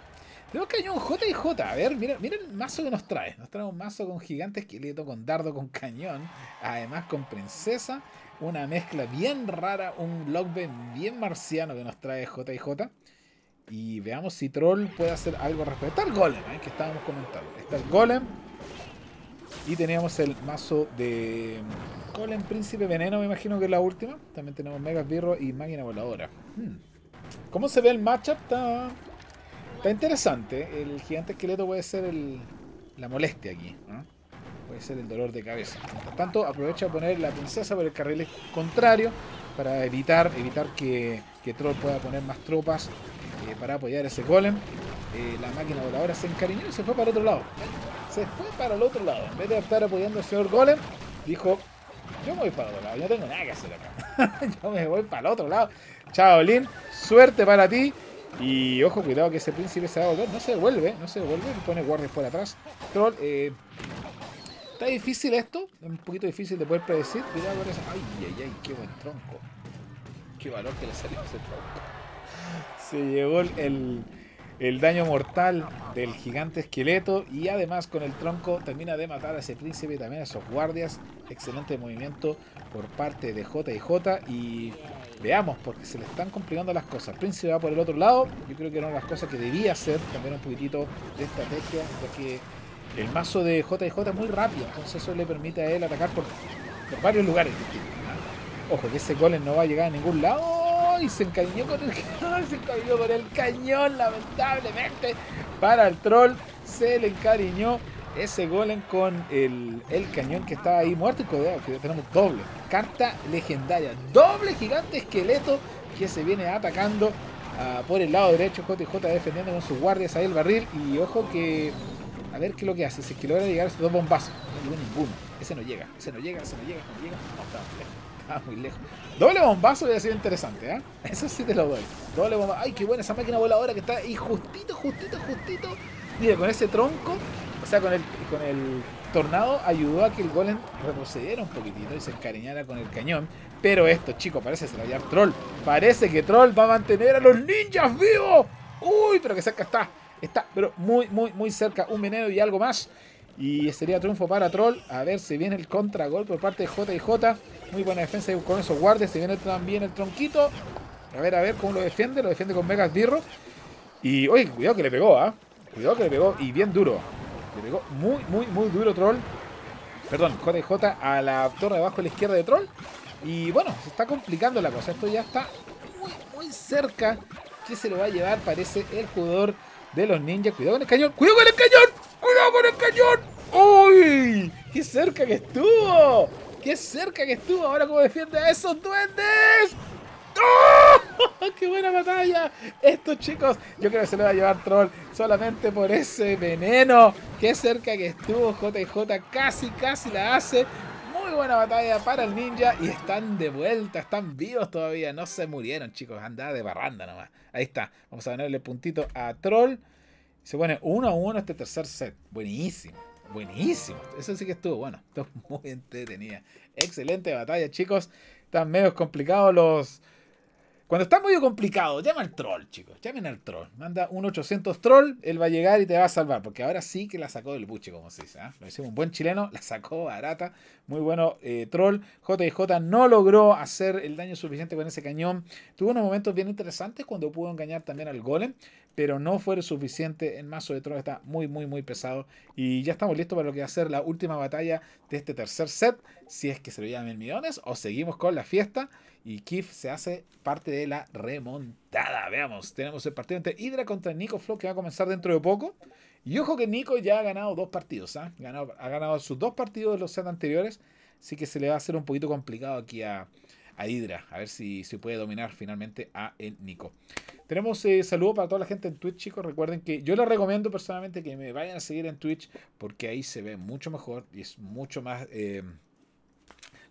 Tenemos cañón J y J. A ver, miren, el mazo que nos trae. Nos trae un mazo con gigante esqueleto, con dardo, con cañón. Además con princesa. una mezcla bien rara, un logbe bien marciano que nos trae JJ. Y veamos si Troll puede hacer algo respecto. Está el Golem, ¿eh? que estábamos comentando. Está el Golem. Y teníamos el mazo de Golem Príncipe Veneno, me imagino que es la última. También tenemos Mega Birro y Máquina Voladora. Hmm. ¿Cómo se ve el matchup? Está, está interesante. El gigante esqueleto puede ser la molestia aquí. Puede ser el dolor de cabeza. Por tanto, aprovecha a poner la princesa por el carril contrario para evitar, evitar que, Troll pueda poner más tropas eh, para apoyar ese golem. Eh, la máquina voladora se encariñó y se fue para otro lado. Se fue para el otro lado. En vez de estar apoyando al señor golem, dijo, yo me voy para el otro lado, yo no tengo nada que hacer acá. yo me voy para el otro lado. Chao, Lin. Suerte para ti. Y ojo, cuidado que ese príncipe se va a volver. No se devuelve, no se devuelve. Pone guardias por atrás. Troll, eh, está difícil esto. Es un poquito difícil de poder predecir. Cuidado con eso. Ay, ay, ay, qué buen tronco. Qué valor que le salió a ese tronco. Se llevó el, el daño mortal del gigante esqueleto y además con el tronco termina de matar a ese príncipe y también a esos guardias. Excelente movimiento por parte de JJ y veamos porque se le están complicando las cosas. El príncipe va por el otro lado, yo creo que era una de las cosas que debía hacer también un poquitito de estrategia porque el mazo de JJ es muy rápido, entonces eso le permite a él atacar por, varios lugares Ojo que ese golem no va a llegar a ningún lado y se encariñó con el cañón, con el cañón, lamentablemente. Para el troll se le encariñó ese golem con el, cañón que estaba ahí muerto y cuidado tenemos doble. Carta legendaria. Doble gigante esqueleto que se viene atacando ah, por el lado derecho. JJ defendiendo con sus guardias ahí el barril. Y ojo que. A ver qué es lo que hace. Si es que logra llegar esos dos bombazos. No llegó ninguno. Ese no llega. Ese no llega. Ese no llega. No llega. No, está Ah, muy lejos. Doble bombazo hubiera sido interesante, ¿eh? Eso sí te lo doy. Doble bombazo. Ay, qué buena esa máquina voladora que está ahí justito, justito, justito. Mira, con ese tronco, o sea, con el, con el tornado, ayudó a que el golem retrocediera un poquitito y se encariñara con el cañón. Pero esto, chicos, parece ser Troll. Parece que Troll va a mantener a los ninjas vivos. Uy, pero que cerca está. Está, pero muy, muy, muy cerca. Un veneno y algo más. Y sería triunfo para Troll. A ver si viene el contragol por parte de JJ. Muy buena defensa con esos guardias. Se viene también el tronquito. A ver, a ver cómo lo defiende. Lo defiende con Megas Birro. Y, oye, cuidado que le pegó, ¿ah? Cuidado que le pegó. Y bien duro. Le pegó muy, muy, muy duro Troll. Perdón, JJ a la torre de abajo a la izquierda de Troll. Y bueno, se está complicando la cosa. Esto ya está muy, muy cerca. Que se lo va a llevar, parece, el jugador de los ninjas. Cuidado con el cañón. ¡Cuidado con el cañón! ¡Cuidado con el cañón! ¡Uy! ¡Qué cerca que estuvo! ¡Qué cerca que estuvo! Ahora cómo defiende a esos duendes. ¡Oh! ¡Qué buena batalla! Estos chicos, yo creo que se le va a llevar Troll solamente por ese veneno. ¡Qué cerca que estuvo! JJ casi, casi la hace. Muy buena batalla para el ninja. Y están de vuelta, están vivos todavía. No se murieron, chicos. Andaba de barranda nomás. Ahí está. Vamos a ponerle puntito a Troll. Se pone uno a uno este tercer set. Buenísimo. Buenísimo. Eso sí que estuvo bueno. Estuvo muy entretenida. Excelente batalla, chicos. Están medio complicados los, cuando está muy complicado, llama al troll, chicos. Llamen al troll. Manda un 800 troll, él va a llegar y te va a salvar. Porque ahora sí que la sacó del buche, como se dice. ¿eh? Lo hicimos un buen chileno, la sacó barata. Muy bueno eh, troll. JJ no logró hacer el daño suficiente con ese cañón. Tuvo unos momentos bien interesantes cuando pudo engañar también al golem. Pero no fue suficiente. El mazo de troll está muy, muy, muy pesado. Y ya estamos listos para lo que va a ser la última batalla de este tercer set. Si es que se lo llaman millones o seguimos con la fiesta y Kif se hace parte de la remontada. Veamos, tenemos el partido entre Hydra contra Nico Flow que va a comenzar dentro de poco. Y ojo que Nico ya ha ganado dos partidos, ¿ah? ha ganado sus dos partidos de los set anteriores, así que se le va a hacer un poquito complicado aquí a, a Hydra, a ver si se puede dominar finalmente a el Nico. Tenemos eh, saludos para toda la gente en Twitch, chicos. Recuerden que yo les recomiendo personalmente que me vayan a seguir en Twitch porque ahí se ve mucho mejor y es mucho más... Eh,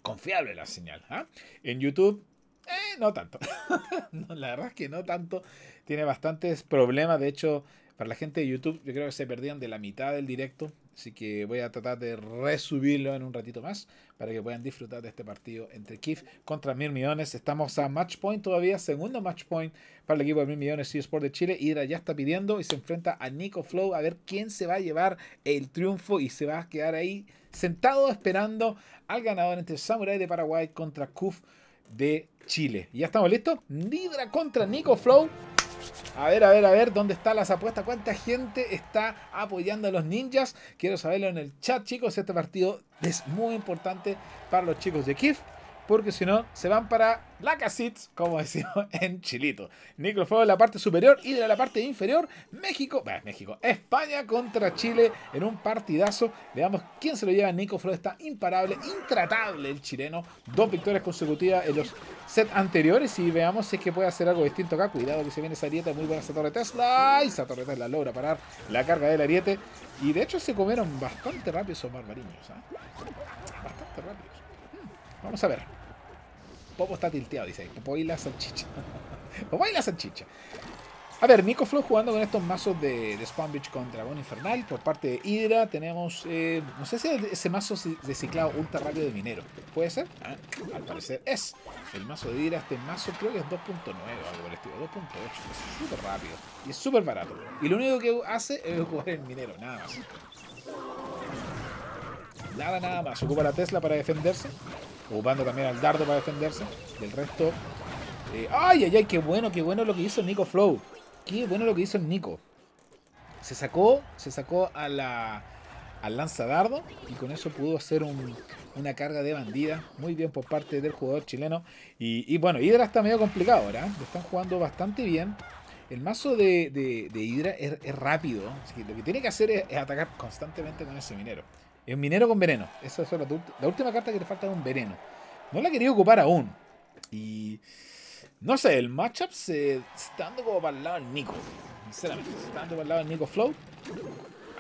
confiable la señal. ¿ah? En YouTube, eh, no tanto. la verdad es que no tanto. Tiene bastantes problemas. De hecho, Para la gente de YouTube, yo creo que se perdían de la mitad del directo. Así que voy a tratar de resubirlo en un ratito más para que puedan disfrutar de este partido entre Kif contra Mil Millones. Estamos a match point todavía, segundo match point para el equipo de Mil Millones y Sport de Chile. Hydra ya está pidiendo y se enfrenta a Nico Flow a ver quién se va a llevar el triunfo y se va a quedar ahí sentado esperando al ganador entre Samurai de Paraguay contra Kuf de Chile. ¿Ya estamos listos? Hydra contra Nico Flow. A ver, a ver, a ver, ¿dónde están las apuestas? ¿Cuánta gente está apoyando a los ninjas? Quiero saberlo en el chat, chicos. Este partido es muy importante para los chicos de Kif porque si no, se van para la casita, como decimos en Chilito. Nico Fuego en la parte superior y de la parte inferior, México, México, España contra Chile en un partidazo. Veamos quién se lo lleva. Nico Flow está imparable, intratable el chileno. Dos victorias consecutivas en los sets anteriores y veamos si es que puede hacer algo distinto acá. Cuidado que se viene esa ariete, muy buena esa torre Tesla. Y esa torre Tesla logra parar la carga del ariete. Y de hecho se comieron bastante rápido esos barbariños. ¿eh? Bastante rápidos. Vamos a ver. Popo está tilteado, dice. Popo y la salchicha. Popo y la salchicha. A ver, Nico Flow jugando con estos mazos de, de Spawn Beach con Dragón Infernal. Por parte de Hydra tenemos, eh, no sé si ese mazo de ciclado ultra rápido de minero. ¿Puede ser? Ah, al parecer es. El mazo de Hydra, este mazo creo que es 2.9 o algo por estilo. 2.8. Es súper rápido. Y es súper barato. Y lo único que hace es jugar el minero, nada más. Nada, nada más. Ocupa la Tesla para defenderse ocupando también al dardo para defenderse. Del resto. Eh, ¡Ay, ay, ay! ¡Qué bueno, qué bueno lo que hizo Nico Flow! ¡Qué bueno lo que hizo el Nico! Se sacó, se sacó a la, al lanzadardo y con eso pudo hacer una carga de bandida. Muy bien por parte del jugador chileno. Y, bueno, Hydra está medio complicado ahora. ¿eh? están jugando bastante bien. El mazo de, de, Hydra es, rápido. Así que lo que tiene que hacer es atacar constantemente con ese minero. Es un minero con veneno. Esa es la, última carta que le falta es un veneno. No la quería ocupar aún. Y. No sé, el matchup se está dando como para el lado del Nico. Sinceramente, se está dando para el lado del Nico Flow.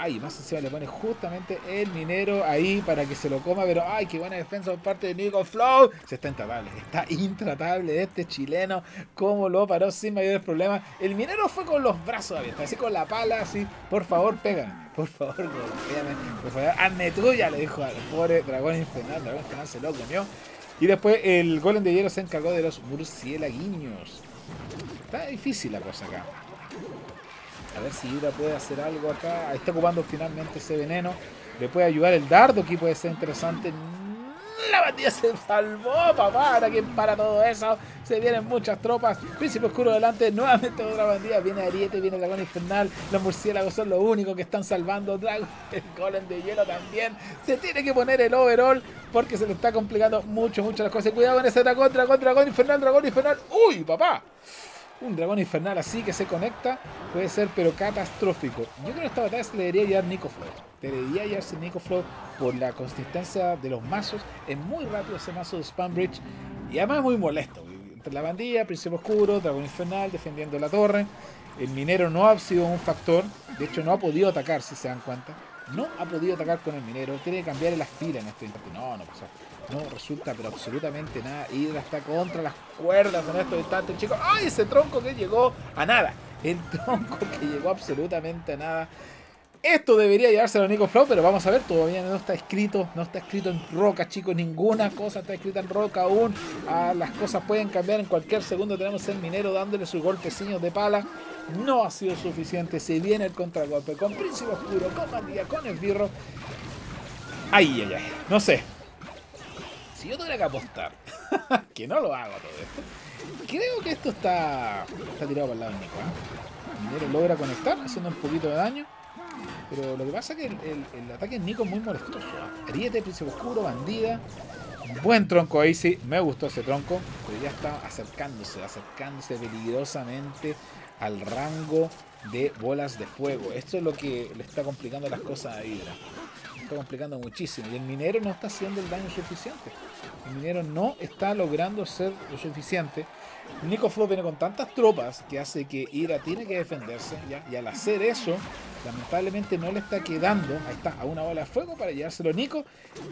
Ay, más encima le pone justamente el minero ahí para que se lo coma. Pero ay, qué buena defensa por parte de Nico Flow. Se está intratable. Está intratable este chileno. Cómo lo paró sin mayores problemas. El minero fue con los brazos abiertos. Así con la pala. Así. Por favor, pega. Por favor, Por favor, hazme tuya. Le dijo al pobre dragón infernal. Dragón infernal se lo comió. Y después el golem de hielo se encargó de los murciélaguiños. Está difícil la cosa acá. A ver si Hydra puede hacer algo acá. Está ocupando finalmente ese veneno. Le puede ayudar el dardo, aquí puede ser interesante. La bandida se salvó, papá. Ahora quien para todo eso. Se vienen muchas tropas. Príncipe Oscuro delante. Nuevamente otra bandida. Viene Ariete, viene Dragón Infernal. Los murciélagos son los únicos que están salvando. Dragon, el golem de hielo también. Se tiene que poner el overall. Porque se le está complicando mucho, mucho las cosas. Cuidado con ese dragón, dragón, dragón infernal, dragón infernal. ¡Uy, papá! Un dragón infernal así que se conecta puede ser pero catastrófico. Yo creo que esta batalla se le debería llevar Nico Flow. Debería llevarse Nico Flow por la consistencia de los mazos. Es muy rápido ese mazo de Spam Bridge y además es muy molesto. Entre la bandilla, Príncipe Oscuro, Dragón Infernal defendiendo la torre. El minero no ha sido un factor. De hecho no ha podido atacar si se dan cuenta. No ha podido atacar con el minero. Tiene que cambiar el aspira en este instante. No, no pasa. No resulta pero absolutamente nada. Hydra está contra las cuerdas en estos instantes, chicos. ¡Ay! Ese tronco que llegó a nada. El tronco que llegó absolutamente a nada. Esto debería llevárselo a Nico Flow, pero vamos a ver, todavía no está escrito, no está escrito en roca, chicos, ninguna cosa está escrita en roca aún. Ah, las cosas pueden cambiar en cualquier segundo. Tenemos el minero dándole sus golpecitos de pala. No ha sido suficiente, se viene el contragolpe con Príncipe Oscuro, con María, con Esbirro. Ay, ay, ay, no sé, si yo tuviera que apostar, que no lo hago todo esto, creo que esto está, está tirado para el lado de Nico. ¿eh? Logra conectar, haciendo un poquito de daño. Pero lo que pasa es que el, ataque de Nico es muy molestoso. ¿eh? Ariete, príncipe oscuro, bandida. Buen tronco ahí, sí. Me gustó ese tronco. Pero ya está acercándose, acercándose peligrosamente al rango de bolas de fuego. Esto es lo que le está complicando las cosas a Hydra está complicando muchísimo. Y el minero no está haciendo el daño suficiente. El minero no está logrando ser lo suficiente. Nico Flow viene con tantas tropas que hace que Ira tiene que defenderse. Y al hacer eso, lamentablemente no le está quedando, ahí está, a una bola de fuego para llevárselo Nico,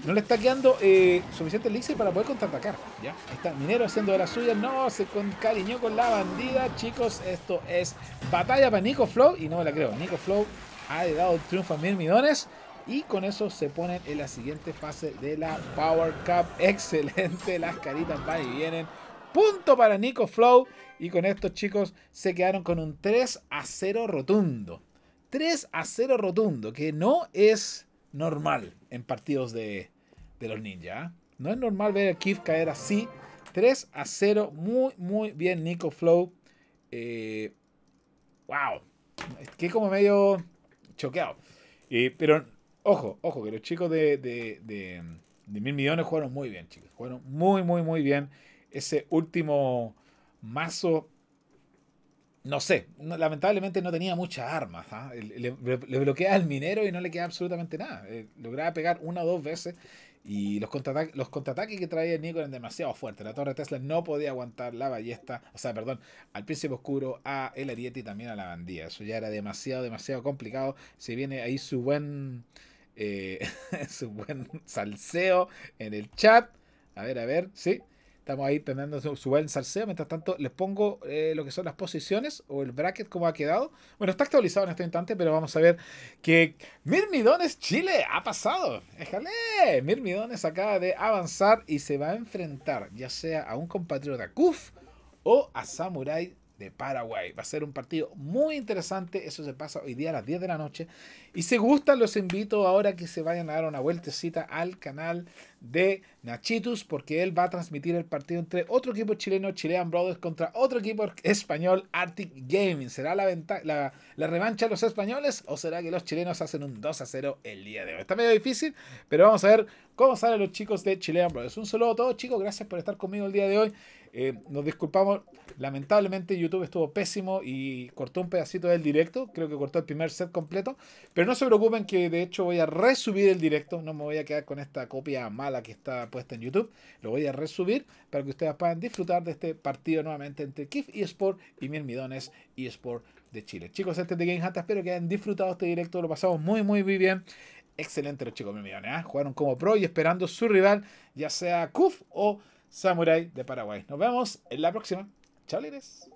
no le está quedando eh, suficiente elixir para poder contraatacar, ¿ya? Ahí está, Minero haciendo de la suya, no, se con, cariño con la bandida, chicos, esto es batalla para Nico Flow, y no me la creo, Nico Flow ha dado el triunfo a Mirmidones. Y con eso se ponen en la siguiente fase de la Power Cup. Excelente, las caritas van y vienen. Punto para Nico Flow. Y con estos chicos se quedaron con un 3 a 0 rotundo. 3 a 0 rotundo, que no es normal en partidos de, los ninjas. ¿ah? No es normal ver a Kif caer así. 3 a 0, muy, muy bien Nico Flow. Eh, wow, que como medio choqueado. pero ojo, ojo, que los chicos de, de, de, mil millones jugaron muy bien, chicos. Jugaron muy, muy, muy bien. Ese último mazo, no sé, lamentablemente no tenía muchas armas. ¿ah? Le, bloquea al minero y no le queda absolutamente nada. Eh, lograba pegar una o dos veces y los contraataques, los contraataques que traía Nico eran demasiado fuertes. La torre Tesla no podía aguantar la ballesta, o sea, perdón, al príncipe oscuro, a el ariete y también a la bandía. Eso ya era demasiado, demasiado complicado. Se viene ahí su buen, eh, su buen salseo en el chat. A ver, a ver, sí. Estamos ahí teniendo su, buen salseo. Mientras tanto, les pongo eh, lo que son las posiciones o el bracket, como ha quedado. Bueno, está actualizado en este instante, pero vamos a ver que Mirmidones Chile ha pasado. Déjale. Mirmidones acaba de avanzar y se va a enfrentar ya sea a un compatriota KUF o a Samurai de Paraguay. Va a ser un partido muy interesante. Eso se pasa hoy día a las 10 de la noche. Y si gustan, los invito ahora que se vayan a dar una vueltecita al canal de Nachitus, porque él va a transmitir el partido entre otro equipo chileno, Chilean Brothers, contra otro equipo español, Arctic Gaming. ¿Será la, la, la revancha de los españoles o será que los chilenos hacen un 2 a 0 el día de hoy? Está medio difícil, pero vamos a ver cómo salen los chicos de Chilean Brothers. Un saludo a todos, chicos. Gracias por estar conmigo el día de hoy. Eh, nos disculpamos, lamentablemente YouTube estuvo pésimo y cortó un pedacito del directo, creo que cortó el primer set completo, pero no se preocupen que de hecho voy a resubir el directo, no me voy a quedar con esta copia mala que está puesta en YouTube, lo voy a resubir para que ustedes puedan disfrutar de este partido nuevamente entre Kif eSport y Mirmidones eSport de Chile. Chicos, este es de Game Hunt, espero que hayan disfrutado este directo, lo pasamos muy muy muy bien. Excelente los chicos Mirmidones, ¿eh? jugaron como pro y esperando su rival, ya sea Kuf o Samurai de Paraguay. Nos vemos en la próxima. Chao, líderes.